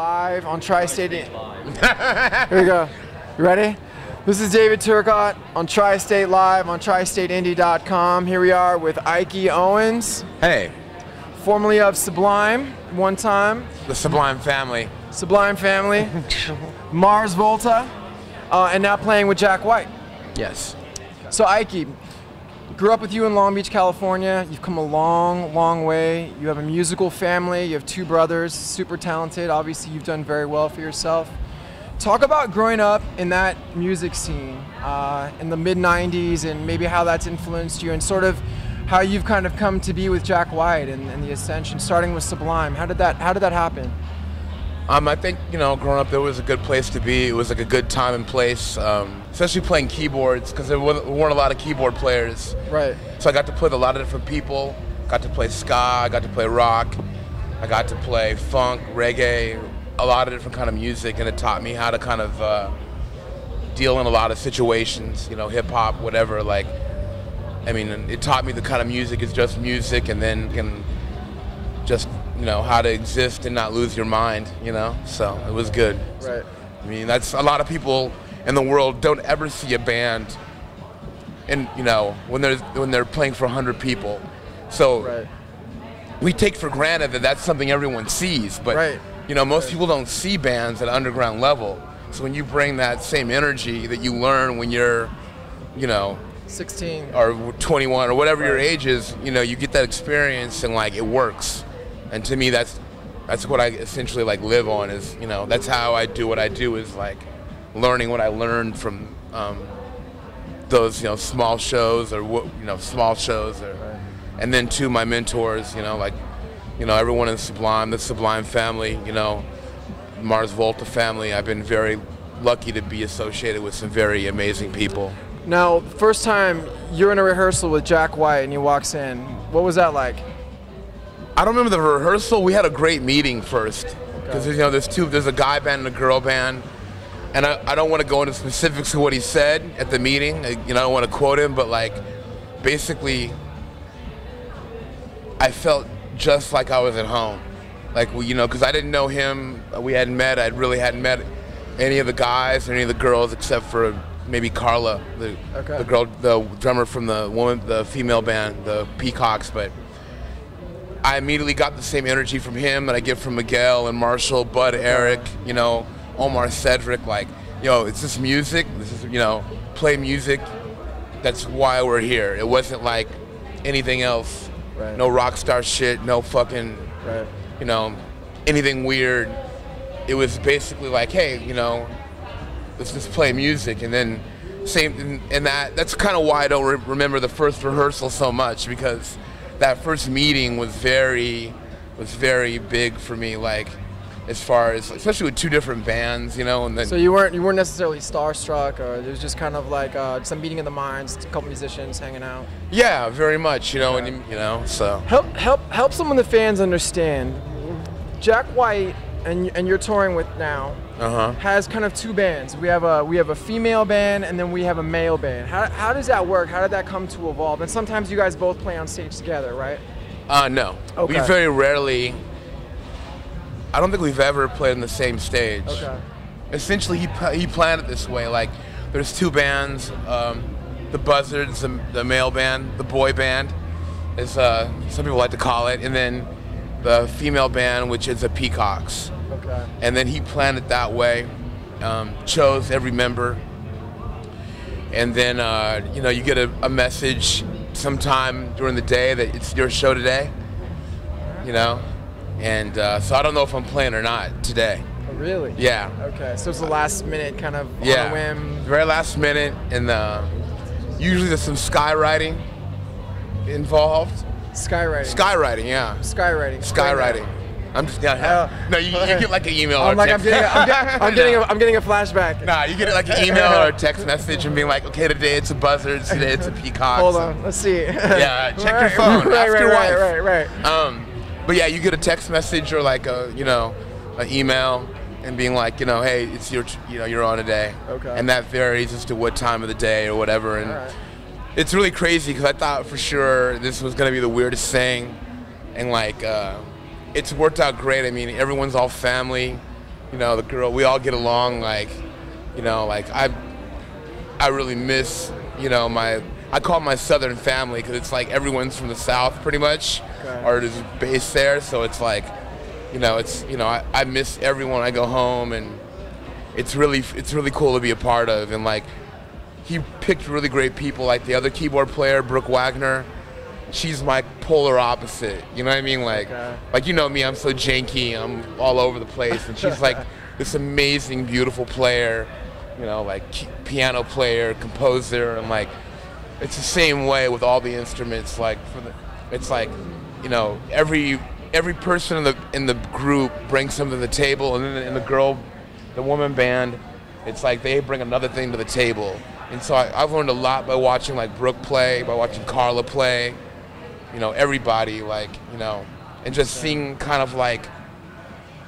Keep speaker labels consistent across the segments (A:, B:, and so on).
A: live on Tri-State. Here we go. You ready? This is David Turcott on Tri-State Live on TriStateIndie.com. Here we are with Ike Owens,
B: Hey,
A: formerly of Sublime, one time,
B: the Sublime family.
A: Sublime Family, Mars Volta, uh, and now playing with Jack White.
B: Yes.
A: So Ike, grew up with you in Long Beach, California. You've come a long, long way. You have a musical family. You have two brothers, super talented. Obviously, you've done very well for yourself. Talk about growing up in that music scene uh, in the mid '90s, and maybe how that's influenced you, and sort of how you've kind of come to be with Jack White and, and the Ascension, starting with Sublime. How did that How did that happen?
B: Um, I think you know, growing up, there was a good place to be. It was like a good time and place, um, especially playing keyboards because there weren't a lot of keyboard players.
A: Right.
B: So I got to play with a lot of different people. Got to play ska. I got to play rock. I got to play funk, reggae, a lot of different kind of music, and it taught me how to kind of uh, deal in a lot of situations. You know, hip hop, whatever. Like, I mean, it taught me the kind of music is just music, and then can just you know how to exist and not lose your mind. You know, so it was good.
A: Right.
B: I mean, that's a lot of people in the world don't ever see a band, and you know when they're when they're playing for hundred people. So
A: Right.
B: we take for granted that that's something everyone sees, but
A: Right.
B: you know most people don't see bands at underground level. So when you bring that same energy that you learn when you're, you know,
A: 16.
B: or 21 or whatever your age is, you know, you get that experience and like it works. And to me, that's that's what I essentially like live on. Is you know that's how I do what I do is like learning what I learned from um, those you know small shows or you know small shows or and then to my mentors, you know, like you know everyone in Sublime, the Sublime family, you know, Mars Volta family. I've been very lucky to be associated with some very amazing people.
A: Now, first time you're in a rehearsal with Jack White and he walks in, what was that like?
B: I don't remember the rehearsal. We had a great meeting first because you know there's two. There's a guy band and a girl band, and I, I don't want to go into specifics of what he said at the meeting. I, you know I don't want to quote him, but like basically, I felt just like I was at home. Like you know, because I didn't know him. Uh, we hadn't met. I really hadn't met any of the guys or any of the girls except for maybe Carla, the
A: Okay.
B: the girl, the drummer from the woman, the female band, the Peacocks, but. I immediately got the same energy from him that I get from Miguel and Marshall, Bud, Eric, you know, Omar Cedric. Like, yo, it's just music. This is, you know, play music. That's why we're here. It wasn't like anything else.
A: Right.
B: No rock star shit. No fucking,
A: Right.
B: you know, anything weird. It was basically like, hey, you know, let's just play music. And then, same, and, and that that's kind of why I don't re- remember the first rehearsal so much because that first meeting was very was very big for me. Like, as far as especially with two different bands, you know, and then
A: So you weren't you weren't necessarily starstruck, or it was just kind of like uh, some meeting of the minds, a couple musicians hanging out.
B: yeah, very much, you know, and you know, so
A: Help help help some of the fans understand. Jack White and and you're touring with now
B: uh huh.
A: has kind of two bands. We have a we have a female band and then we have a male band. How, how does that work? How did that come to evolve? And sometimes you guys both play on stage together, right?
B: Uh, no.
A: Okay.
B: We very rarely. I don't think we've ever played on the same stage.
A: Okay.
B: Essentially, he he planned it this way. Like, there's two bands, um, the Buzzards, the, the male band, the boy band, as uh, some people like to call it, and then the female band, which is the Peacocks.
A: Okay.
B: And then he planned it that way. Um, chose every member, and then uh, you know you get a, a message sometime during the day that it's your show today. You know, and uh, so I don't know if I'm playing or not today.
A: Oh, really?
B: Yeah,
A: Okay. So it's the last minute kind of
B: yeah.
A: on a whim.
B: Very last minute, and uh, usually there's some skywriting involved.
A: Skywriting.
B: Skywriting, yeah.
A: Skywriting.
B: Skywriting. I'm just yeah.
A: Uh,
B: no, you, you get like an email.
A: I'm
B: or
A: like I'm getting a, I'm, get, I'm getting a. I'm getting a flashback.
B: Nah, you get like an email or a text message and being like, okay, today it's a buzzard, today it's a peacock.
A: Hold on. Let's see.
B: Yeah, check your phone,
A: Right,
B: ask
A: right,
B: your
A: right,
B: wife.
A: right, right.
B: Um, but yeah, you get a text message or like a, you know, an email and being like, you know, hey, it's your, you know, you're on today.
A: Okay.
B: And that varies as to what time of the day or whatever. And
A: right.
B: It's really crazy because I thought for sure this was gonna be the weirdest thing, and like, uh, it's worked out great. I mean, everyone's all family. you know, the girl. We all get along. Like, you know, like I, I really miss, you know, my. I call my Southern family because it's like everyone's from the South, pretty much,
A: Okay.
B: or is based there. So it's like, you know, it's you know, I, I miss everyone. I go home and it's really it's really cool to be a part of and like he picked really great people like the other keyboard player brooke Waggoner. She's my polar opposite you know what i mean? Like
A: Okay.
B: like you know me i'm so janky i'm all over the place and she's like this amazing beautiful player you know like piano player composer and like it's the same way with all the instruments like for the it's like you know every every person in the in the group brings something to the table and then in the girl the woman band it's like they bring another thing to the table and so I, i've learned a lot by watching like brooke play by watching carla play you know everybody like you know and just seeing kind of like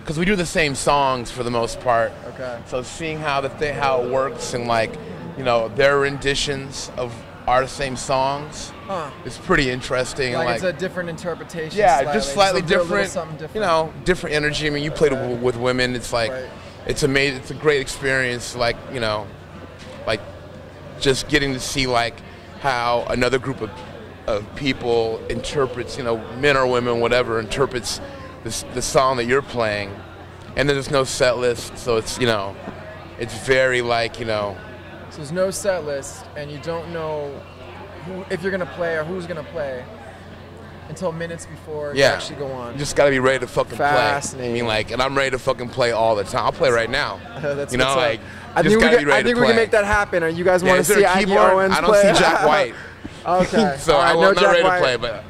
B: because we do the same songs for the most part
A: Okay.
B: so seeing how the thing how it works and like you know their renditions of our same songs
A: Huh.
B: is pretty interesting
A: Like,
B: like,
A: it's a different interpretation.
B: yeah just slightly
A: So
B: different,
A: something different.
B: you know different energy i mean you played
A: Okay.
B: with women it's like
A: Right.
B: it's amazing it's a great experience like you know like just getting to see like how another group of, of people interprets you know men or women whatever interprets this, the song that you're playing. And then there's no set list so it's you know it's very like you know.
A: So there's no set list, and you don't know who, if you're gonna play or who's gonna play until minutes before you
B: yeah
A: actually go on.
B: you just gotta be ready to fucking play i mean like and i'm ready to fucking play all the time i'll play right now
A: That's
B: you know like
A: I
B: just
A: think, we can, I think we can make that happen. Or you guys want to see Ike? Owens
B: I don't
A: play?
B: see Jack White.
A: okay.
B: so
A: right,
B: I,
A: no
B: not
A: Jack
B: ready
A: White.
B: to play, but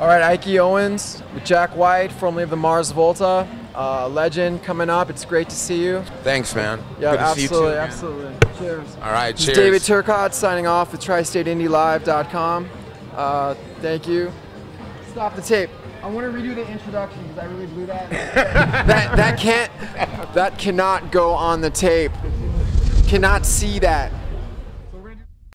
A: All right, Ike Owens with Jack White, formerly of the Mars Volta, uh, legend coming up. It's great to see you.
B: thanks, man.
A: Yeah,
B: Good to
A: absolutely,
B: see you too. man.
A: absolutely. Cheers.
B: All right,
A: This
B: cheers.
A: is David Turcott signing off with TriStateIndieLive.com. Uh, thank you. Stop the tape. I want to redo the introduction because I really blew that. that that can't that cannot go on the tape. Cannot see that.